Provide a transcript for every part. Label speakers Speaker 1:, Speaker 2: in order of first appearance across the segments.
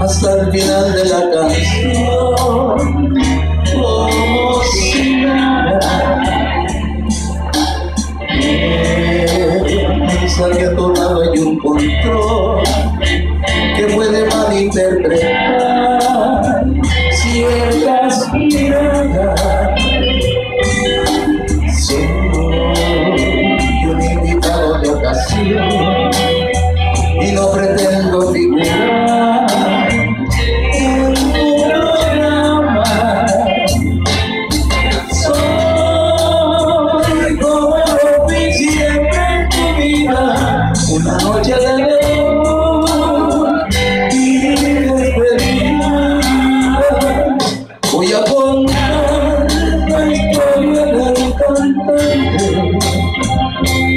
Speaker 1: hasta el final de la canción hay un control que puede malinterpretar ciertas miradas. Soy un invitado de ocasión una noche de león y despedida. Voy a contar la historia del cantante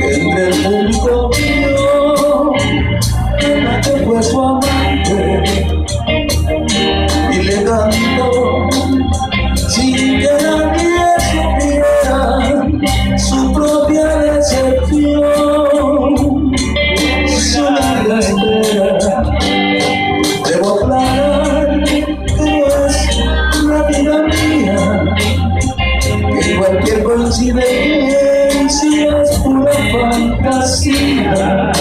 Speaker 1: entre el público mío que fue su amante fantasía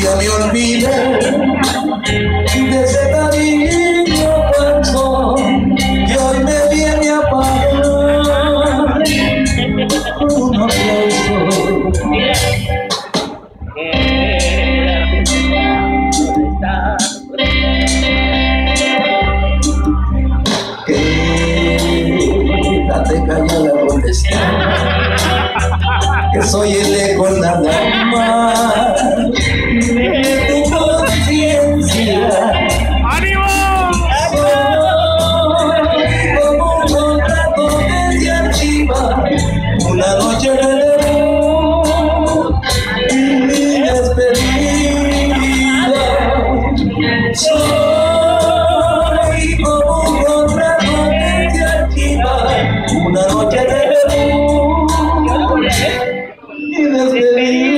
Speaker 1: yo me olvidé de ese cariño falso que hoy me viene a pagar un aplauso. Una noche de luz y despedida.